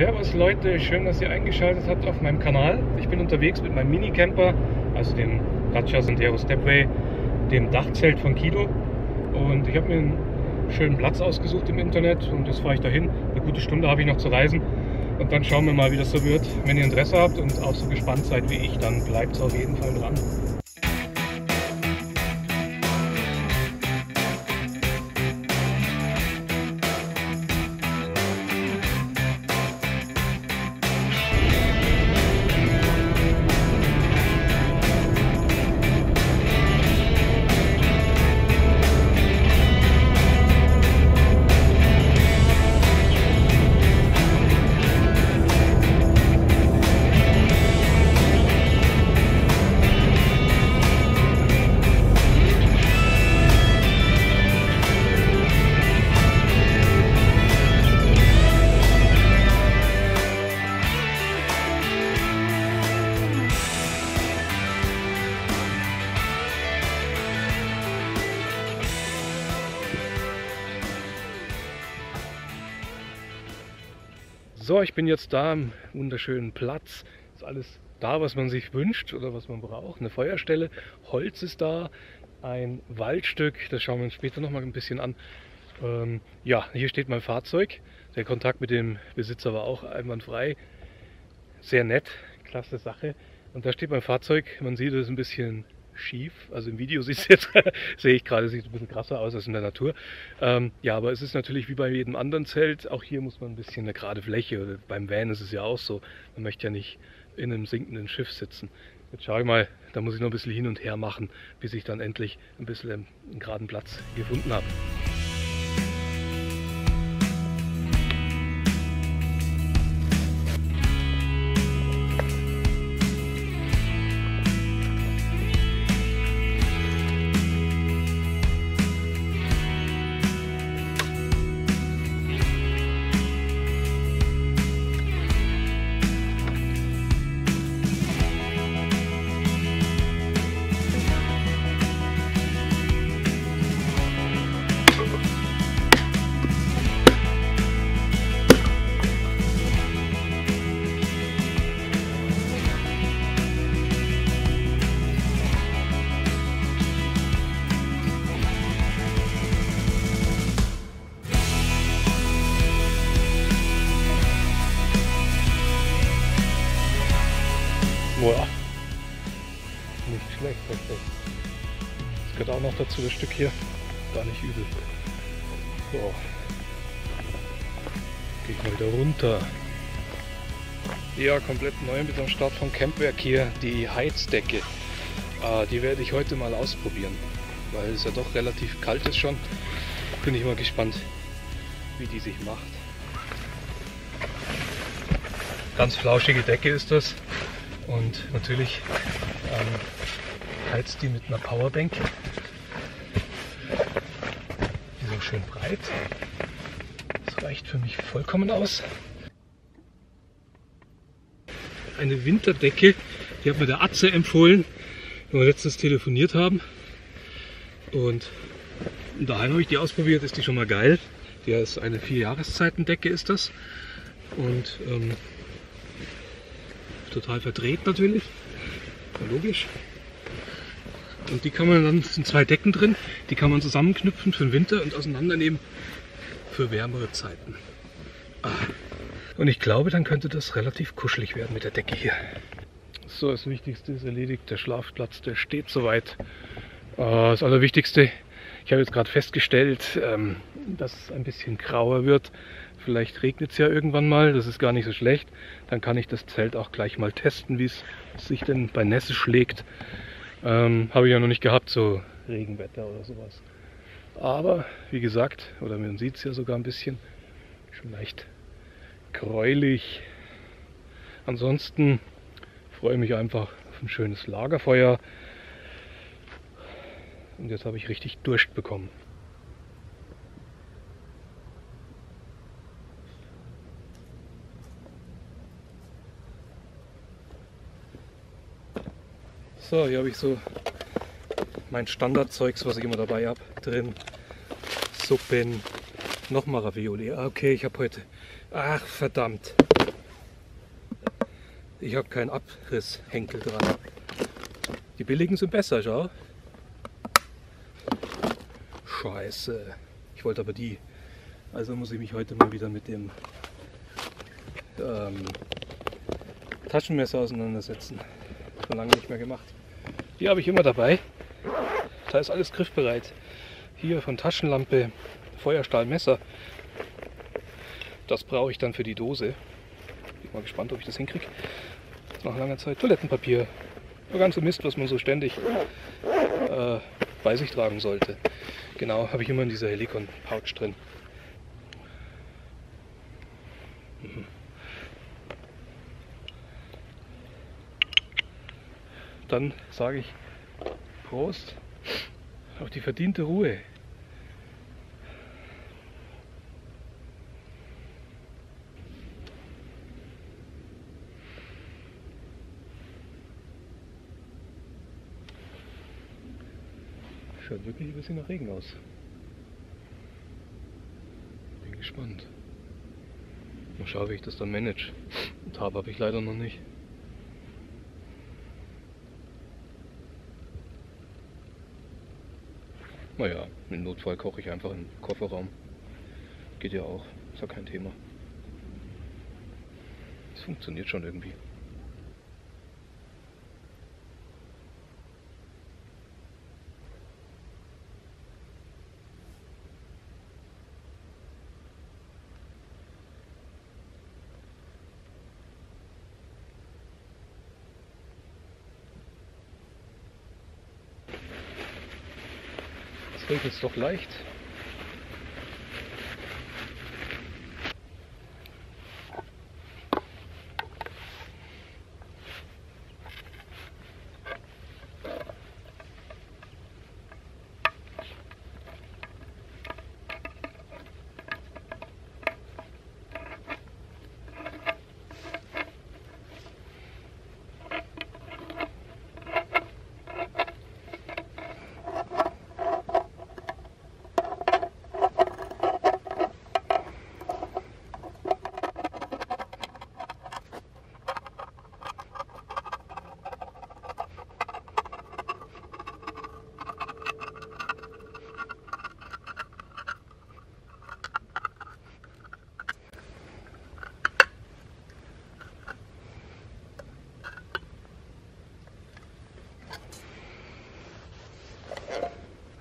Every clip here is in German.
Servus Leute, schön, dass ihr eingeschaltet habt auf meinem Kanal. Ich bin unterwegs mit meinem Minicamper, also dem Raja Sendero Stepway, dem Dachzelt von Kido. Und ich habe mir einen schönen Platz ausgesucht im Internet und jetzt fahre ich dahin. Eine gute Stunde habe ich noch zu reisen. Und dann schauen wir mal, wie das so wird. Wenn ihr Interesse habt und auch so gespannt seid wie ich, dann bleibt auf jeden Fall dran. Ich bin jetzt da am wunderschönen Platz. Ist alles da, was man sich wünscht oder was man braucht. Eine Feuerstelle, Holz ist da, ein Waldstück, das schauen wir uns später noch mal ein bisschen an. Ähm, ja, hier steht mein Fahrzeug. Der Kontakt mit dem Besitzer war auch einwandfrei. Sehr nett, klasse Sache. Und da steht mein Fahrzeug, man sieht es ein bisschen schief. Also im Video sieht es jetzt, sehe ich gerade, sieht ein bisschen krasser aus als in der Natur. Ähm, ja, aber es ist natürlich wie bei jedem anderen Zelt. Auch hier muss man ein bisschen eine gerade Fläche. Beim Van ist es ja auch so. Man möchte ja nicht in einem sinkenden Schiff sitzen. Jetzt schaue ich mal, da muss ich noch ein bisschen hin und her machen, bis ich dann endlich ein bisschen einen geraden Platz gefunden habe. Dazu, das Stück hier. Gar nicht übel. So. Ich mal wieder runter. Ja, komplett neu mit am Start vom Campwerk hier, die Heizdecke. Äh, die werde ich heute mal ausprobieren, weil es ja doch relativ kalt ist schon. Bin ich mal gespannt, wie die sich macht. Ganz flauschige Decke ist das. Und natürlich ähm, heizt die mit einer Powerbank. Die ist auch schön breit. Das reicht für mich vollkommen aus. Eine Winterdecke, die hat mir der Atze empfohlen, wenn wir letztens telefoniert haben. Und daheim habe ich die ausprobiert, ist die schon mal geil. Die ist eine vier Jahreszeitendecke ist das. Und ähm, total verdreht natürlich. Ja, Und die kann man dann, sind zwei Decken drin, die kann man zusammenknüpfen für den Winter und auseinandernehmen für wärmere Zeiten. Ah. Und ich glaube, dann könnte das relativ kuschelig werden mit der Decke hier. So, das Wichtigste ist erledigt. Der Schlafplatz, der steht soweit. Ah, das Allerwichtigste, ich habe jetzt gerade festgestellt, ähm, dass es ein bisschen grauer wird. Vielleicht regnet es ja irgendwann mal, das ist gar nicht so schlecht. Dann kann ich das Zelt auch gleich mal testen, wie es sich denn bei Nässe schlägt. Ähm, habe ich ja noch nicht gehabt, so Regenwetter oder sowas. Aber wie gesagt, oder man sieht es ja sogar ein bisschen, schon leicht gräulich. Ansonsten freue ich mich einfach auf ein schönes Lagerfeuer. Und jetzt habe ich richtig Durst bekommen. So, hier habe ich so mein Standardzeugs, was ich immer dabei habe, drin. Suppen, nochmal Ravioli. Ah, okay, ich habe heute... Ach, verdammt. Ich habe keinen Abrisshenkel dran. Die billigen sind besser, schau. Scheiße. Ich wollte aber die. Also muss ich mich heute mal wieder mit dem ähm, Taschenmesser auseinandersetzen. Schon lange nicht mehr gemacht. Die habe ich immer dabei. Da ist alles griffbereit. Hier von Taschenlampe, Feuerstahlmesser. Das brauche ich dann für die Dose. Bin mal gespannt, ob ich das hinkriege. Nach langer Zeit Toilettenpapier. Der ganze Mist, was man so ständig äh, bei sich tragen sollte. Genau, habe ich immer in dieser Helikon-Pouch drin. Mhm. Dann sage ich Prost auf die verdiente Ruhe. Schaut wirklich ein bisschen nach Regen aus. Bin gespannt. Mal schauen, wie ich das dann manage. Tab habe ich leider noch nicht. Naja, im Notfall koche ich einfach im Kofferraum. Geht ja auch, ist ja kein Thema. Es funktioniert schon irgendwie. Es doch leicht.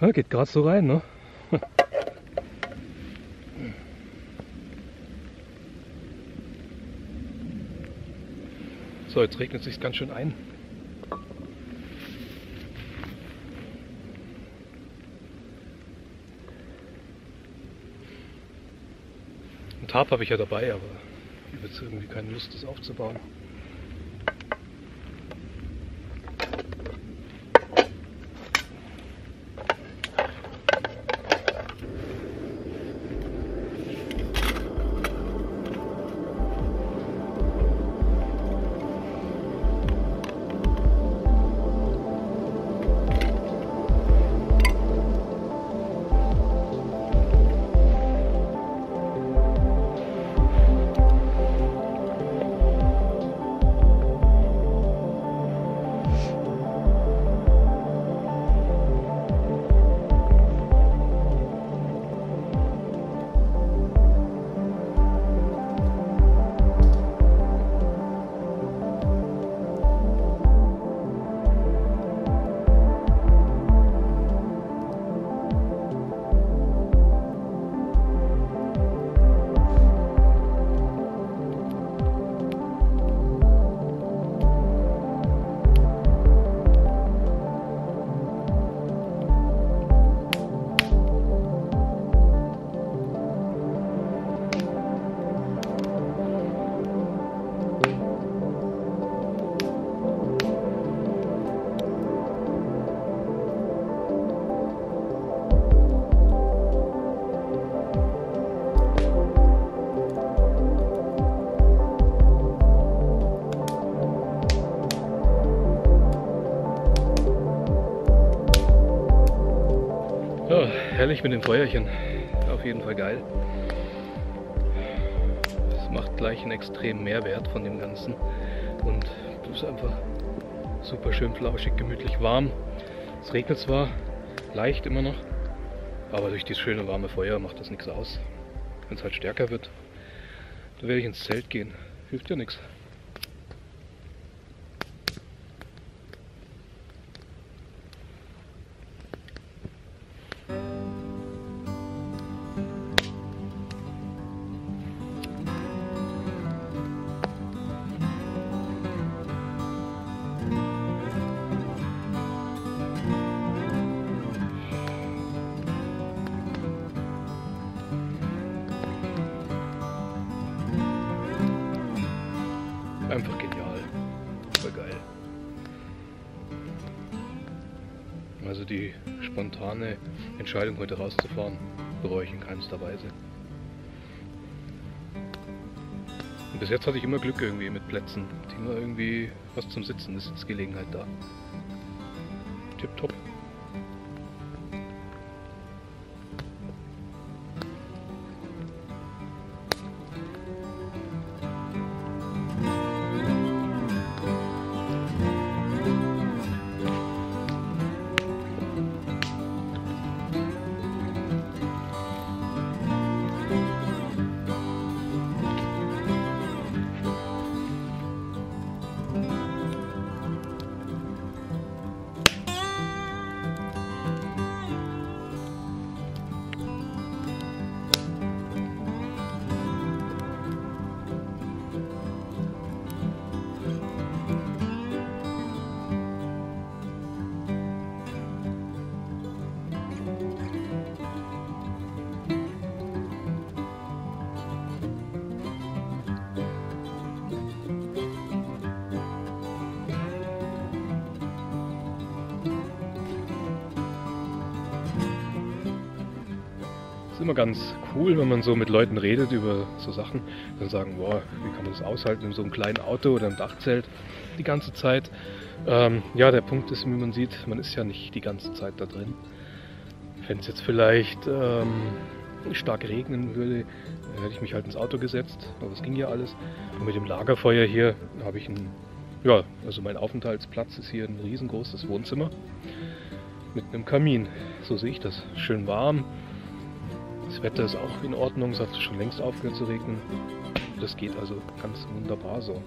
Ja, geht gerade so rein, ne? So, jetzt regnet es sich ganz schön ein. Tarp habe ich ja dabei, aber ich habe jetzt irgendwie keine Lust, das aufzubauen. Herrlich mit dem Feuerchen. Auf jeden Fall geil. Es macht gleich einen extremen Mehrwert von dem Ganzen. Und das ist einfach super schön flauschig, gemütlich, warm. Es regnet zwar leicht immer noch, aber durch dieses schöne warme Feuer macht das nichts aus. Wenn es halt stärker wird, dann werde ich ins Zelt gehen. Hilft ja nichts. Einfach genial. Voll geil. Also die spontane Entscheidung, heute rauszufahren, bereue ich in keinster Weise. Und bis jetzt hatte ich immer Glück irgendwie mit Plätzen. Immer irgendwie was zum Sitzen, eine Sitzgelegenheit da. Immer ganz cool, wenn man so mit Leuten redet über so Sachen. Dann sagen, boah, wie kann man das aushalten in so einem kleinen Auto oder im Dachzelt die ganze Zeit. Ähm, ja, der Punkt ist, wie man sieht, man ist ja nicht die ganze Zeit da drin. Wenn es jetzt vielleicht ähm, stark regnen würde, hätte ich mich halt ins Auto gesetzt, aber es ging ja alles. Und mit dem Lagerfeuer hier habe ich ein, ja, also mein Aufenthaltsplatz ist hier ein riesengroßes Wohnzimmer mit einem Kamin. So sehe ich das. Schön warm, das Wetter ist auch in Ordnung, es hat schon längst aufgehört zu regnen. Das geht also ganz wunderbar. So,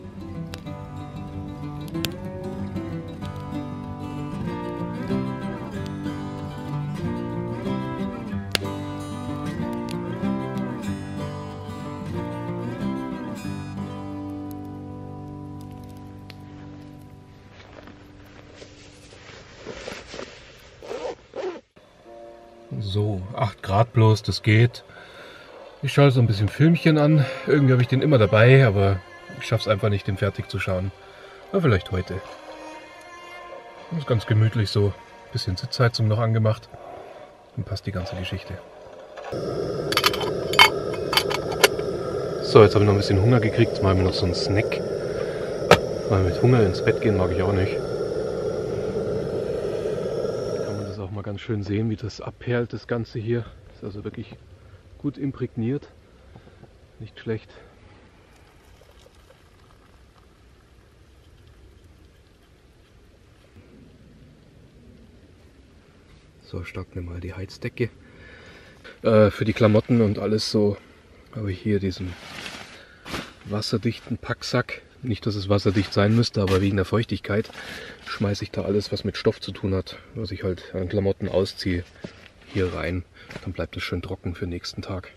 8 Grad bloß, das geht. Ich schaue so ein bisschen Filmchen an. Irgendwie habe ich den immer dabei, aber ich schaffe es einfach nicht, den fertig zu schauen. Aber vielleicht heute. Das ist ganz gemütlich so. Bisschen Sitzheizung noch angemacht. Dann passt die ganze Geschichte. So, jetzt habe ich noch ein bisschen Hunger gekriegt. Jetzt machen wir noch so einen Snack. Weil mit Hunger ins Bett gehen mag ich auch nicht. mal ganz schön sehen, wie das abperlt, das Ganze hier. Ist also wirklich gut imprägniert. Nicht schlecht. So, starten wir mal die Heizdecke. Äh, für die Klamotten und alles so habe ich hier diesen wasserdichten Packsack nicht, dass es wasserdicht sein müsste, aber wegen der Feuchtigkeit schmeiße ich da alles, was mit Stoff zu tun hat, was ich halt an Klamotten ausziehe, hier rein. Dann bleibt es schön trocken für den nächsten Tag.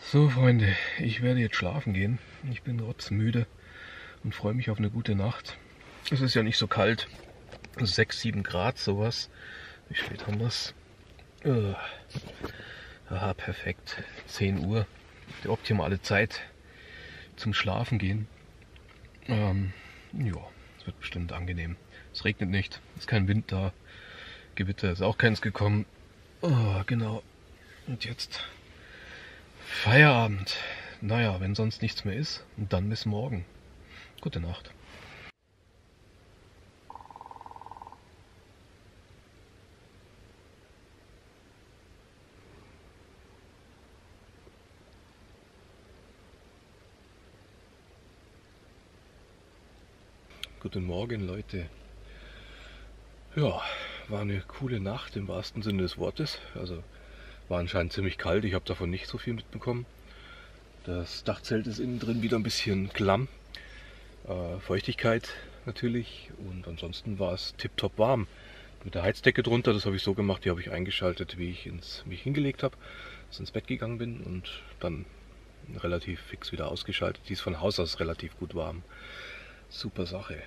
So Freunde, ich werde jetzt schlafen gehen. Ich bin rotzmüde und freue mich auf eine gute Nacht. Es ist ja nicht so kalt. 6, 7 Grad sowas. Wie spät haben wir es? Uh, aha, perfekt. 10 Uhr. Die optimale Zeit zum Schlafen gehen. Ähm, ja, es wird bestimmt angenehm. Es regnet nicht, ist kein Wind da. Gewitter ist auch keins gekommen. Oh, genau. Und jetzt Feierabend. Naja, wenn sonst nichts mehr ist, dann bis morgen. Gute Nacht. Guten Morgen, Leute. Ja, war eine coole Nacht im wahrsten Sinne des Wortes. Also war anscheinend ziemlich kalt, ich habe davon nicht so viel mitbekommen. Das Dachzelt ist innen drin wieder ein bisschen klamm. Äh, Feuchtigkeit natürlich und ansonsten war es tipptopp warm. Mit der Heizdecke drunter, das habe ich so gemacht, die habe ich eingeschaltet, wie ich ins, mich hingelegt habe, ins Bett gegangen bin und dann relativ fix wieder ausgeschaltet. Die ist von Haus aus relativ gut warm. Super Sache.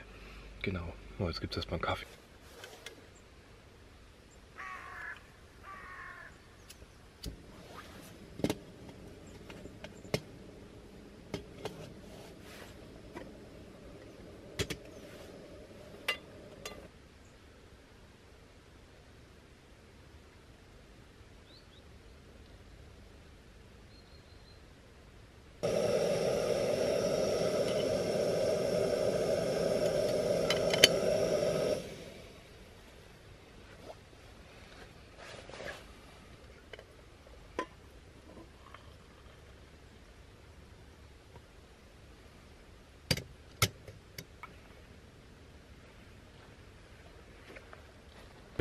Genau. Oh, jetzt gibt es erstmal einen Kaffee.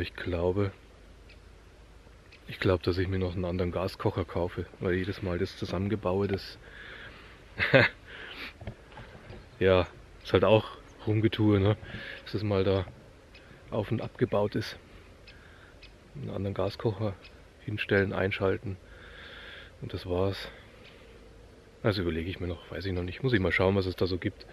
Ich glaube, ich glaube, dass ich mir noch einen anderen Gaskocher kaufe, weil jedes Mal das zusammengebaue, das ja, ist halt auch Rumgetue, ne? dass das mal da auf und abgebaut ist. Einen anderen Gaskocher hinstellen, einschalten und das war's. Also überlege ich mir noch, weiß ich noch nicht. Muss ich mal schauen, was es da so gibt.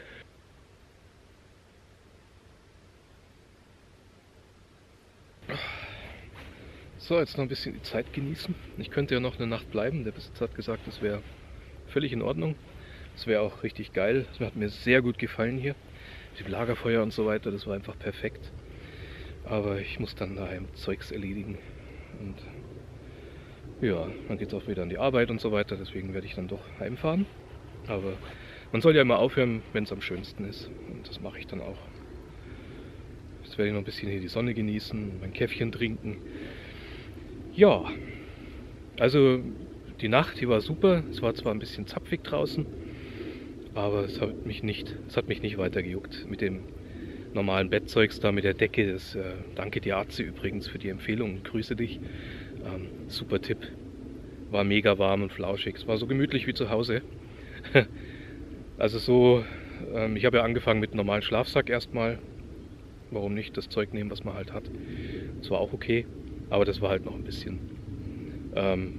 So, jetzt noch ein bisschen die Zeit genießen. Ich könnte ja noch eine Nacht bleiben. Der Besitzer hat gesagt, das wäre völlig in Ordnung. Das wäre auch richtig geil. Das hat mir sehr gut gefallen hier. Die Lagerfeuer und so weiter, das war einfach perfekt. Aber ich muss dann daheim Zeugs erledigen. Und ja, dann geht es auch wieder an die Arbeit und so weiter. Deswegen werde ich dann doch heimfahren. Aber man soll ja immer aufhören, wenn es am schönsten ist. Und das mache ich dann auch. Jetzt werde ich noch ein bisschen hier die Sonne genießen, mein Käffchen trinken. Ja, also die Nacht, die war super. Es war zwar ein bisschen zapfig draußen, aber es hat mich nicht, es hat mich nicht weiter gejuckt mit dem normalen Bettzeugs da mit der Decke. Das, äh, danke dir Arze übrigens für die Empfehlung. Grüße dich. Ähm, super Tipp. War mega warm und flauschig. Es war so gemütlich wie zu Hause. also so, ähm, ich habe ja angefangen mit einem normalen Schlafsack erstmal. Warum nicht das Zeug nehmen, was man halt hat. Das war auch okay. Aber das war halt noch ein bisschen ähm,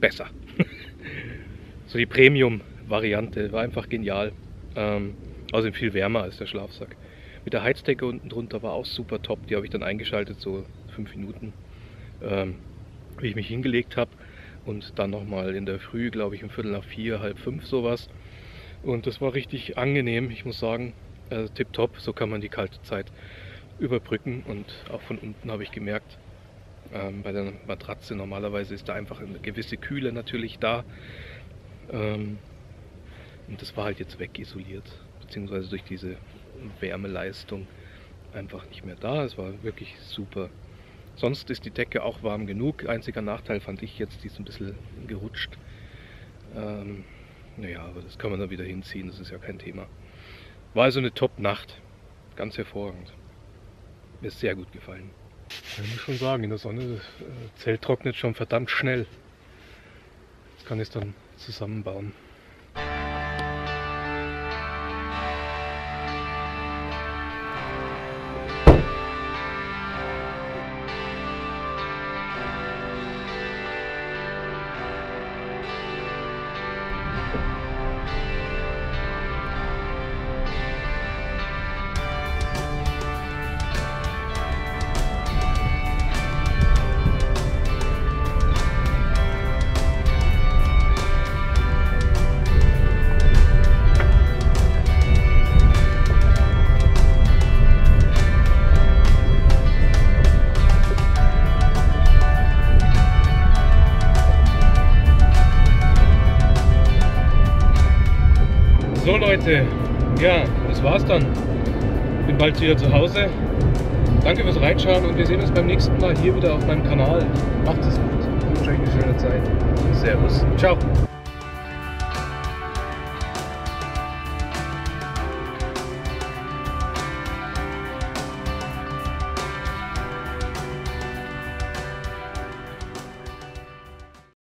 besser. so die Premium-Variante war einfach genial. Ähm, außerdem viel wärmer als der Schlafsack. Mit der Heizdecke unten drunter war auch super top. Die habe ich dann eingeschaltet, so fünf Minuten, ähm, wie ich mich hingelegt habe. Und dann nochmal in der Früh, glaube ich, um Viertel nach vier, halb fünf sowas. Und das war richtig angenehm, ich muss sagen. Äh, tipptopp, so kann man die kalte Zeit überbrücken und auch von unten habe ich gemerkt, ähm, bei der Matratze normalerweise ist da einfach eine gewisse Kühle natürlich da ähm, und das war halt jetzt wegisoliert, beziehungsweise durch diese Wärmeleistung einfach nicht mehr da. Es war wirklich super. Sonst ist die Decke auch warm genug. Einziger Nachteil fand ich jetzt, die ist ein bisschen gerutscht. Ähm, naja, aber das kann man dann wieder hinziehen, das ist ja kein Thema. War also eine Top-Nacht. Ganz hervorragend. Mir ist sehr gut gefallen. Ich muss schon sagen, in der Sonne, das äh, Zelt trocknet schon verdammt schnell. Jetzt kann ich es dann zusammenbauen. Leute, ja, das war's dann. Bin bald wieder zu Hause. Danke fürs Reinschauen und wir sehen uns beim nächsten Mal hier wieder auf meinem Kanal. Macht es gut. Ich wünsche euch eine schöne Zeit. Servus. Ciao.